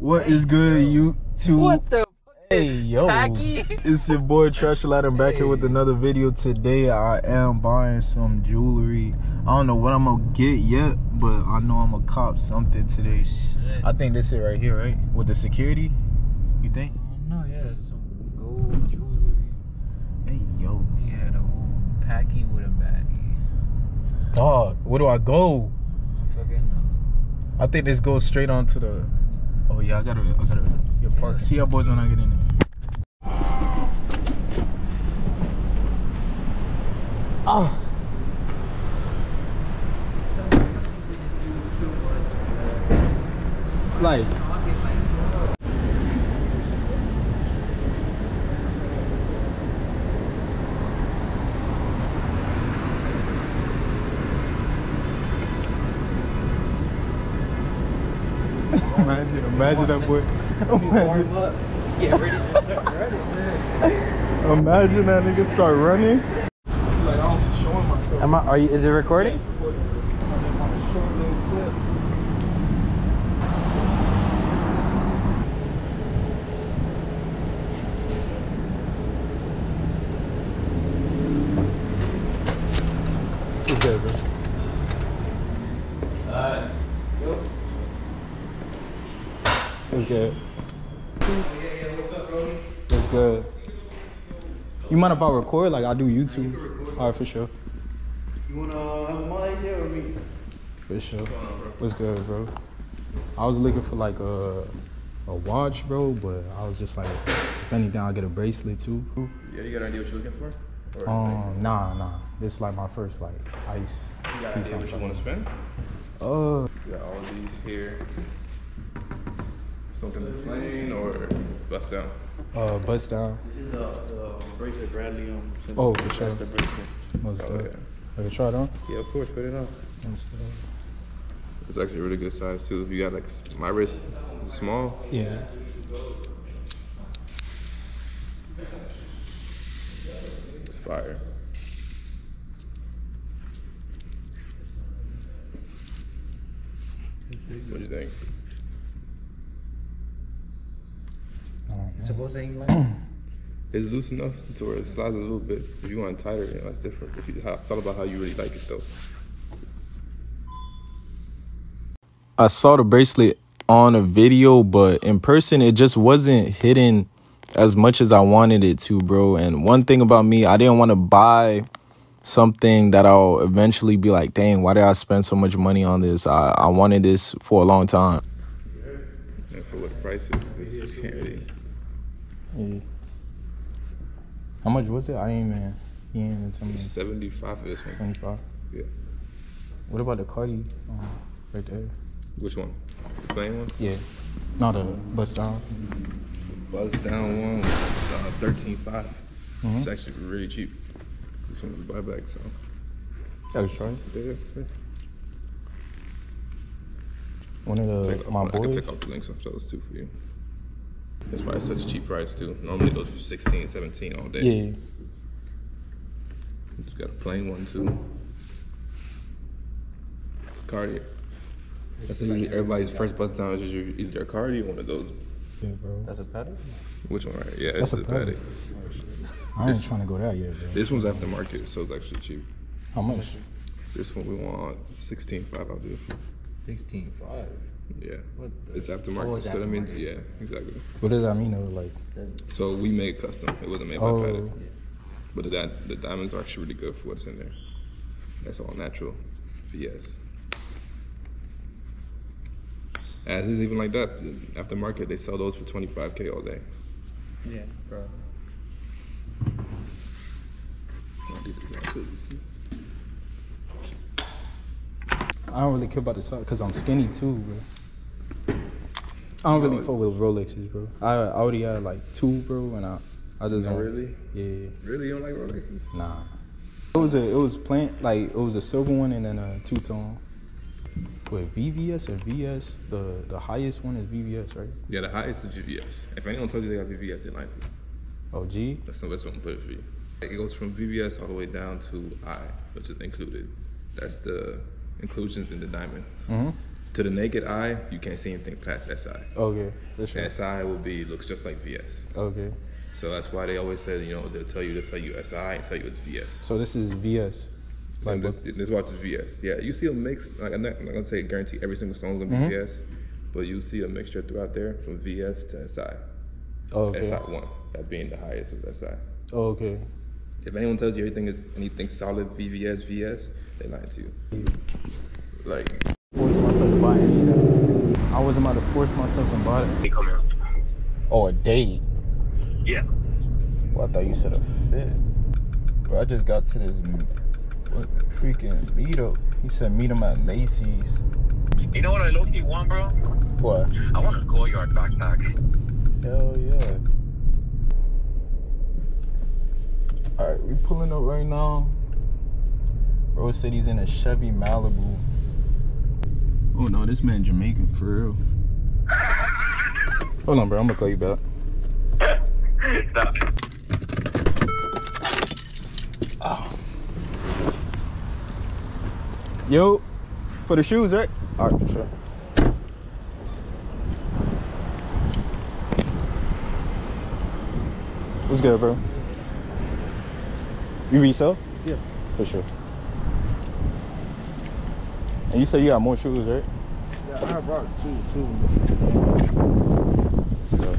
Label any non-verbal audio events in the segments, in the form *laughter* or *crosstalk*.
What is good, YouTube? What the? Hey, yo. Packy? It's your boy Trash Aladdin. I'm back here with another video. Today, I am buying some jewelry. I don't know what I'm gonna get yet, but I know I'm gonna cop something today. Shit. I think this it right here, right? With the security? You think? No, yeah, some gold jewelry. Hey, yo. Yeah, the whole packy with a baddie. Dog, where do I go? Fucking. Uh, I think this goes straight on to the. Oh yeah, I gotta, I gotta get parked. See y'all boys when I get in there. Oh. Imagine, that boy. Imagine. Get ready to start running, imagine that nigga start running. I was showing myself. Am I? Are you? Is it recording? It's good, bro. It's good. It's good. You mind if I record? Like I do YouTube. All right, for sure. You wanna have a mic here with me? For sure. What's good, bro? I was looking for like a a watch, bro, but I was just like, if anything, I'll get a bracelet too. Yeah, you got an idea what you're looking for? Or Um, nah, nah. This is like my first like ice you got an piece. idea what you want to spend? Uh, You got all these here. Something plain or bust down? Uh, bust down. This is the, the bracelet Bradley um sent Oh, for sure. That's the bracelet. Most Oh, uh, yeah. Have you tried on? Yeah, of course, put it on. Most uh, It's actually a really good size too. If you got like my wrist is small. yeah. It's fire. What do you think? Um, Supposed to hang like. *clears throat* It's loose enough to where it slides a little bit. If you want it tighter, you know, that's different. If you, it's all about how you really like it though. I saw the bracelet on a video, but in person, it just wasn't hidden as much as I wanted it to, bro. And one thing about me, I didn't want to buy something that I'll eventually be like, dang, why did I spend so much money on this? I, I wanted this for a long time. And for what the price is, it's- you can't really. How much was it? I ain't even, he ain't even tell me. It's 75 for this one. 75. Yeah. What about the Cartier um, right there? Which one? The plain one? Yeah. Not a bust down. Buzz down one, uh, 13.5. Mhm. It's actually really cheap. This one was a buyback, so That was try. yeah. yeah. One of the off, my I can boys. take off the links of those too for you. That's why it's such a cheap price too. Normally those for 16, 17 all day. Yeah. Just got a plain one too. It's a Cartier. That's usually everybody's first bust down is usually either a Cartier or one of those. Yeah, bro. That's a pattern. Which one, right? Yeah, That's it's a the Patek. Patek. I ain't trying to go there yet, bro. This one's aftermarket, so it's actually cheap. How much? This one we want 16.5. I'll do. Sixteen five. Yeah. What It's aftermarket, Oh, it's so that means yeah, exactly. What does that mean though? Like, So we made custom. It wasn't made by oh, Patek. But the, di- the diamonds are actually really good for what's in there. That's all natural. VS. As is even like that. Aftermarket, they sell those for 25k all day. Yeah, bro. I don't really care about the size because I'm skinny too, bro. I don't really Oh. fuck with Rolexes, bro. I, I already had like two, bro, and I, I just don't- really? Yeah, Really, you don't like Rolexes? nah. It was a, it was plant like it was a silver one and then a two tone. Wait, VVS or VS? The the highest one is VVS, right? Yeah, the highest is VVS. If anyone told you they got VVS, they lied to you. Oh, G. That's the best one put it for you. It goes from VVS all the way down to I, which is included. That's the inclusions in the diamond. Mm-hmm. To the naked eye, you can't see anything past SI. Okay, for sure. SI will be looks just like VS. Okay. So that's why they always say, you know, they'll tell you this tell you SI and tell you it's VS. So this is VS. Like this, this watch is VS. Yeah, you see a mix. Like I'm not, I'm not gonna say guarantee every single song is gonna be Mhm. VS, but you see a mixture throughout there from VS to SI. Oh, okay. SI one, that being the highest of SI. Oh, okay. If anyone tells you everything is anything solid VVS VS, they lying to you. Like myself to buy any of that. I wasn't about to force myself and buy it. They come here. Oh, a date. Yeah. Well, I thought you said a fit. Bro, I just got to this m- what, freaking meetup. He said meet him at Macy's. You know what I low key want, bro? What? I want a Goyard backpack. Hell yeah. Alright, we pulling up right now. Bro said he's in a Chevy Malibu. Oh no, this man Jamaican for real. Hold on, bro. I'm gonna call you back. Stop. Yo, for the shoes, right? Alright, for sure. What's good, bro? You resell? Yeah. For sure. And you said you got more shoes, right? Yeah, I brought two, two. Stuff.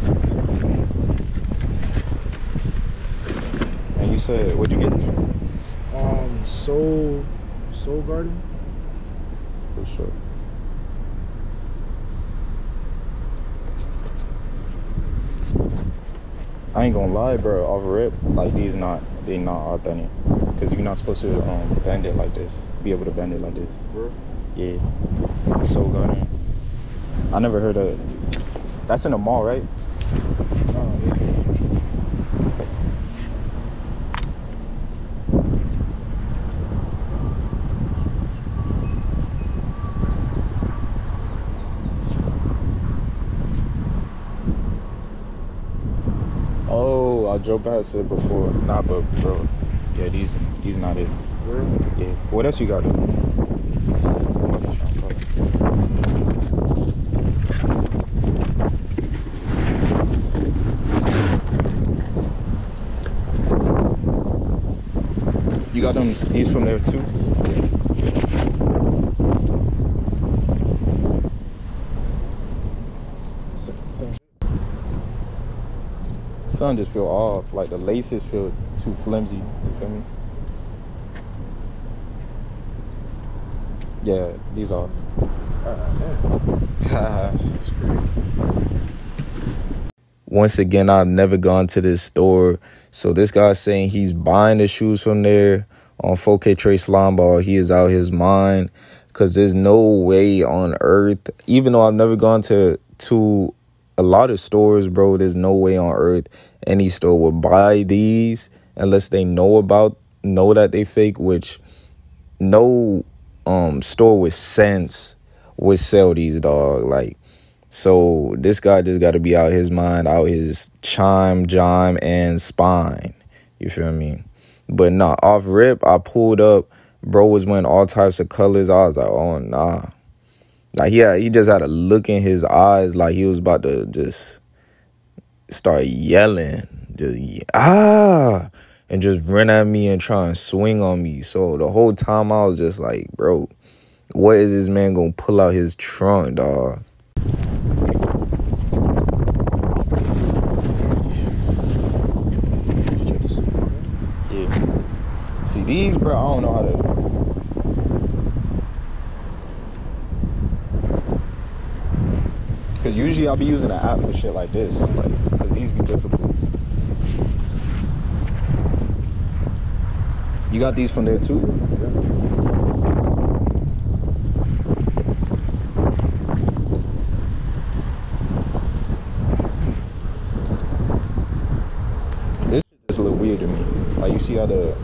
And you said, what'd you get this from? Um, Soul, Soul Garden. For sure. I ain't gonna lie, bro. Off rip, like these not they not authentic, cause you're not supposed to um bend it like this. Be able to bend it like this. Bro. Yeah. So garden. I never heard of. it. That's in the mall, right? Oh. Oh, I drove past it before. Nah, but bro, yeah, these these not it. Yeah. What else you got? I'm just trying to call. You got them these from there too? Some just feel off. Like the laces feel too flimsy. You feel me? Yeah, these. Ah, *laughs* Once again, I've never gone to this store. So this guy's saying he's buying the shoes from there on 4K Trace Lombard. He is out his mind because there's no way on earth, even though I've never gone to to a lot of stores, bro. There's no way on earth any store would buy these unless they know about know that they fake. Which no um store with sense would sell these dog like. So this guy just got to be out his mind, out his chime, jime, and spine. You feel me? But nah, off rip, I pulled up. Bro was wearing all types of colors. I was like, oh nah. Like yeah, he just had a look in his eyes, like he was about to just start yelling, just ah, and just run at me and try and swing on me. So the whole time I was just like, bro, what is this man gonna pull out his trunk, dog? Did you check this? Yeah. See these, bro. I don't know how to. Cause usually I'll be using an app for shit like this, like, cause these be difficult. You got these from there too? This shit just look weird to me. Like you see how the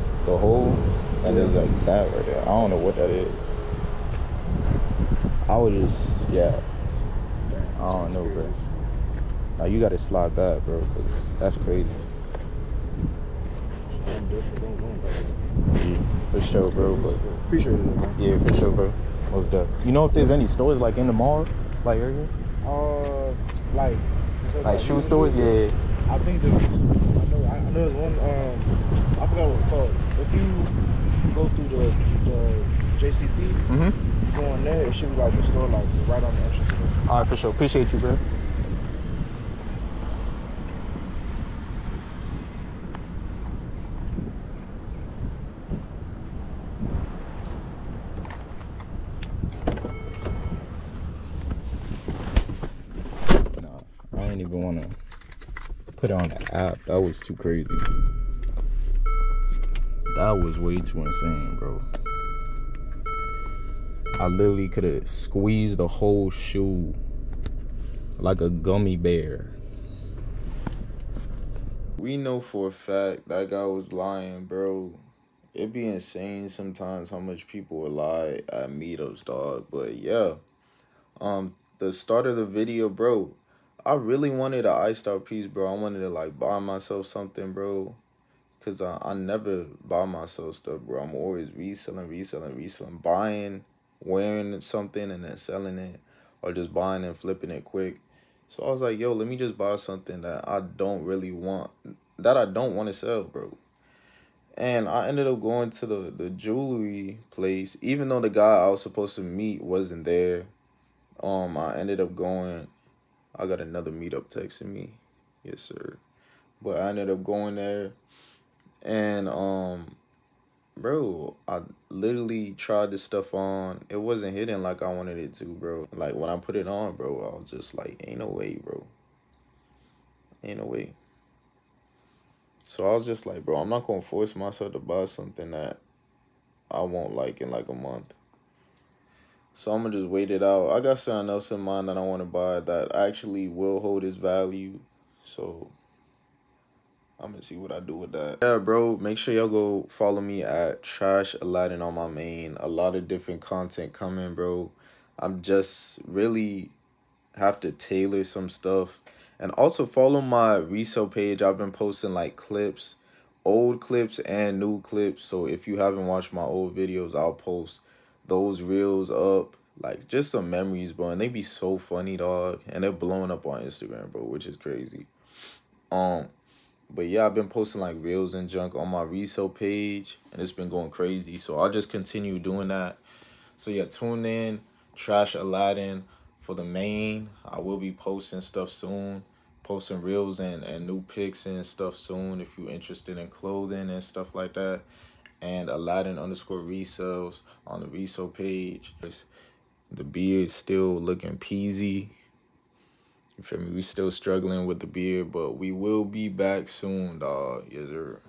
and there's like that right there. I don't know what that is. I would just yeah. I don't know, bro. Now you gotta slide back, bro, cause that's crazy. I'm different. Don't, don't, Yeah, for sure, bro. But Appreciate it, yeah, for sure, bro. What's that? You know if there's any stores like in the mall, like area, Uh, like. you like shoe stores? stores? Yeah. I think there's there's one. Um, I forgot what it's called. If you go through the the JCP, Mm-hmm. go in there, it should be like the store, like right on the entrance. All right, for sure. Appreciate you, bro. Nah, I ain't even want to put it on the app. That was too crazy. That was way too insane, bro. I literally could have squeezed the whole shoe like a gummy bear. We know for a fact that guy was lying, bro. It'd be insane sometimes how much people will lie at meetups, dog. But yeah, um, the start of the video, bro. I really wanted an iced out piece, bro. I wanted to like buy myself something, bro. Cause I, I never buy myself stuff, bro. I'm always reselling, reselling, reselling, buying, wearing something and then selling it, or just buying and flipping it quick. So I was like, yo, let me just buy something that I don't really want, that I don't want to sell, bro. And I ended up going to the, the jewelry place, even though the guy I was supposed to meet wasn't there. Um, I ended up going. I got another meetup texting me, yes sir. But I ended up going there, and um, bro, I literally tried this stuff on. It wasn't hitting like I wanted it to, bro. Like when I put it on, bro, I was just like, ain't no way, bro. Ain't no way. So I was just like, bro, I'm not gonna force myself to buy something that I won't like in like a month. So I'm gonna just wait it out. I got something else in mind that I want to buy that actually will hold its value. So I'm gonna see what I do with that. Yeah, bro. Make sure y'all go follow me at Trash Aladdin on my main. A lot of different content coming, bro. I'm just really have to tailor some stuff. And also follow my resale page. I've been posting like clips, old clips and new clips. So if you haven't watched my old videos, I'll post those reels up. Like just some memories, bro. And they be so funny, dog. And they're blowing up on Instagram, bro, which is crazy. Um, but yeah, I've been posting like reels and junk on my resale page, and it's been going crazy. So I'll just continue doing that. So yeah, tune in, Trash Aladdin for the main. I will be posting stuff soon, posting reels and, and new pics and stuff soon if you're interested in clothing and stuff like that. And Aladdin underscore resells on the resale page. The beard still looking peasy. You feel me? We still struggling with the beard, but we will be back soon, dog. Yes, sir.